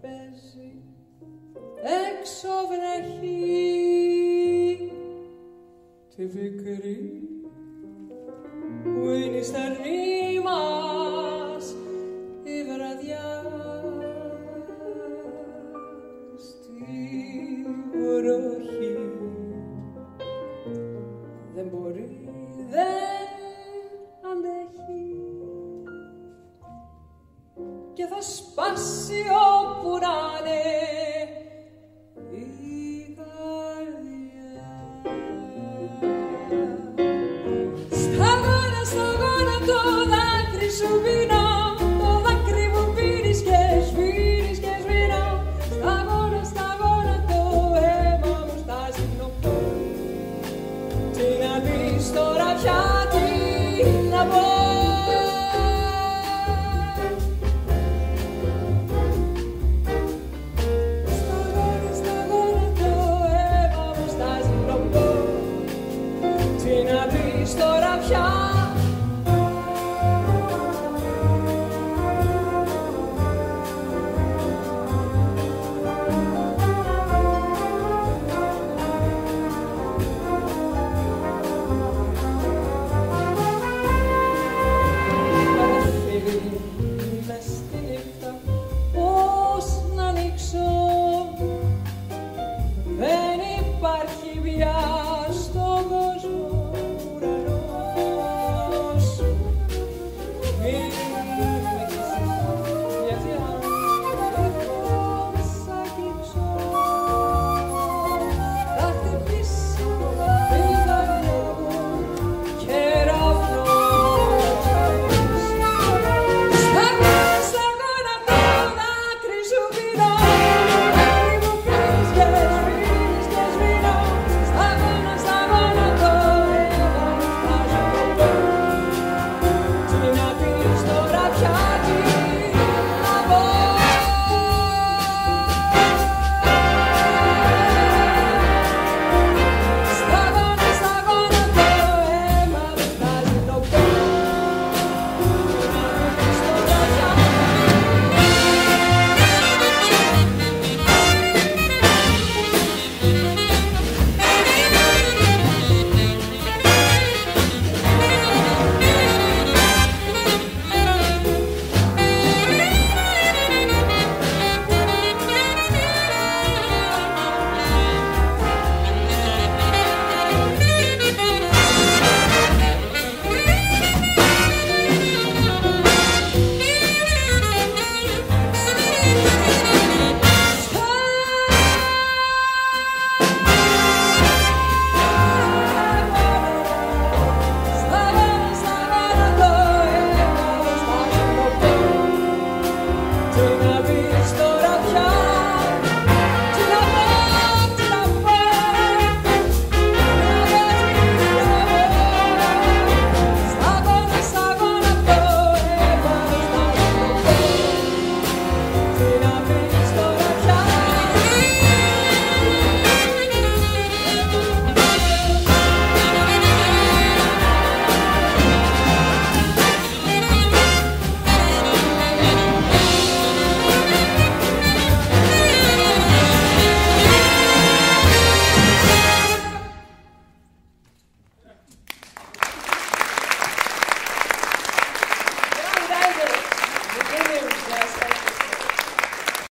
στο τραπέζι έξω βρέχει τη πικρή που είναι η στερνή και θα σπάσει όπου να είναι η καρδιά. Σταγόνα, σταγόνα το δάκρυ σου πίνω το δάκρυ μου πίνεις και σβήνεις και σβήνω Σταγόνα, σταγόνα το αίμα μου στάζει νοπό Τι να πεις τώρα πια, Yeah.